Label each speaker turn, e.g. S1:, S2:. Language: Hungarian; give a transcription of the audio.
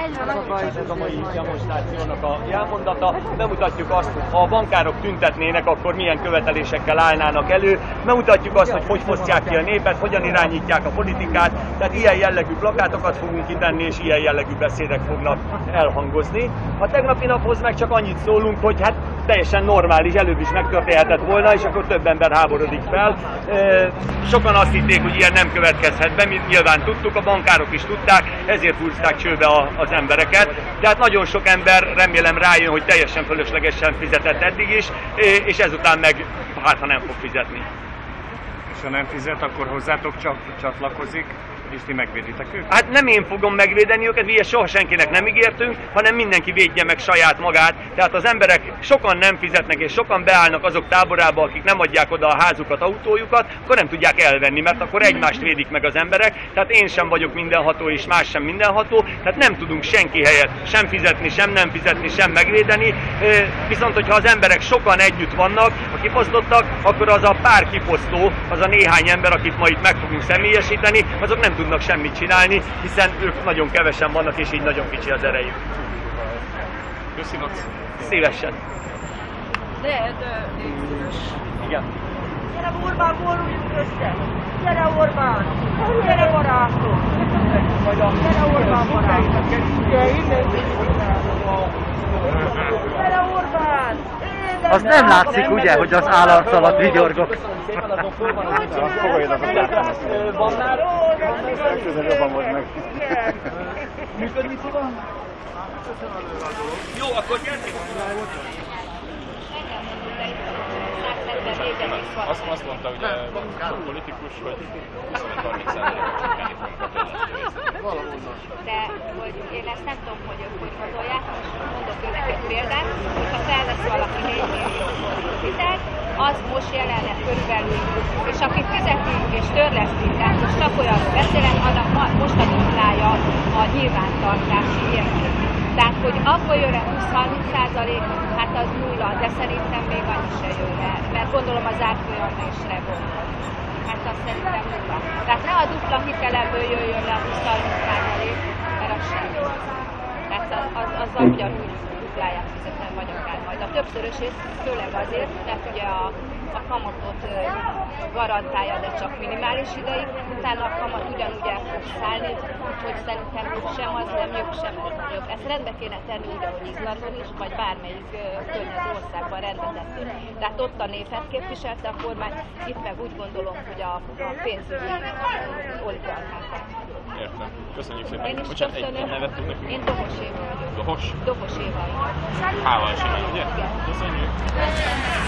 S1: Ez a mai demonstrációnak a jelmondata. Bemutatjuk azt, hogy ha a bankárok tüntetnének, akkor milyen követelésekkel állnának elő. Bemutatjuk azt, hogy hogy fosztják ki a népet, hogyan irányítják a politikát. Tehát ilyen jellegű plakátokat fogunk kitenni, és ilyen jellegű beszédek fognak elhangozni. A tegnapi naphoz meg csak annyit szólunk, hogy hát teljesen normális, előbb is megtörténhetett volna, és akkor több ember háborodik fel. Sokan azt hitték, hogy ilyen nem következhet be, mi nyilván tudtuk, a bankárok is tudták, ezért húzták csőbe az embereket. Tehát nagyon sok ember remélem rájön, hogy teljesen fölöslegesen fizetett eddig is, és ezután meg hát ha nem fog fizetni.
S2: És ha nem fizet, akkor hozzátok csak csatlakozik, és ti megvéditek őket?
S1: Hát nem én fogom megvédeni őket, mi soha senkinek nem ígértünk, hanem mindenki védje meg saját magát. Tehát az emberek sokan nem fizetnek, és sokan beállnak azok táborába, akik nem adják oda a házukat, autójukat, akkor nem tudják elvenni, mert akkor egymást védik meg az emberek. Tehát én sem vagyok mindenható, és más sem mindenható. Tehát nem tudunk senki helyett sem fizetni, sem nem fizetni, sem megvédeni. Viszont, hogyha az emberek sokan együtt vannak, a kiposztottak, akkor az a pár kiposztó, az a néhány ember, akit ma itt meg fogunk személyesíteni, azok nem tudnak semmit csinálni, hiszen ők nagyon kevesen vannak, és így nagyon kicsi az erejük.
S2: Köszönöm.
S1: Szívesen.
S3: De, de,
S1: Igen.
S3: Gyere Orbán, vonuljunk össze! Gyere Orbán! Gyere barátom! Gyere Orbán barátom! Gyere Orbán!
S4: Az nem látszik ugye, hogy az állarc alatt vigyorgok.
S1: Van már?
S2: Közel jobban volt meg.
S1: Működni fog? Jó, akkor gyertek!
S2: Azt, azt mondta ugye sok politikus, hogy 25-30%-ot csökkenni fogunk a közösségészt.
S5: de hogy én ezt nem tudom, hogy ők hogy gondolják. Most mondok önnek egy példát, hogyha felvesz valaki 4 millió forint hitelt, az most jelenleg körülbelül, és aki fizeti és törleszti, tehát most csak olyan beszélek, annak ma- most a duplája a nyilvántartási érték. Tehát, hogy abból jön -e 20-30 százalék, hát az nulla, de szerintem még annyi se jön le, mert gondolom az árfolyamlésre gondol. Hát azt szerintem nulla. Tehát ne a dupla hitelemből jöjjön le a 20-30 százalék, mert az sem. Tehát az, az, azzal ugyanúgy dupláját fizetem, vagy akár majd. A többszörösét főleg azért, mert ugye a, a kamatot garantálja, de csak minimális ideig, utána a kamat ugyanúgy el fog szállni, úgyhogy szerintem sem az nem jobb, sem ez nem jobb. Ezt rendbe kéne tenni úgy, ahogy Izlandon is, vagy bármelyik környező országban rendbe tettük. Tehát ott a népet képviselte a kormány, itt meg úgy gondolom, hogy a, a pénzügyi oligarchákat.
S2: Értem. Köszönjük szépen.
S5: Én is
S2: Bocsánat,
S5: köszönöm.
S2: egy nevet tud nekünk?
S5: Én Dohos Éva vagyok.
S2: Dohos?
S5: Dohos Éva.
S2: Hálás, ugye?
S5: Igen.
S2: Köszönjük.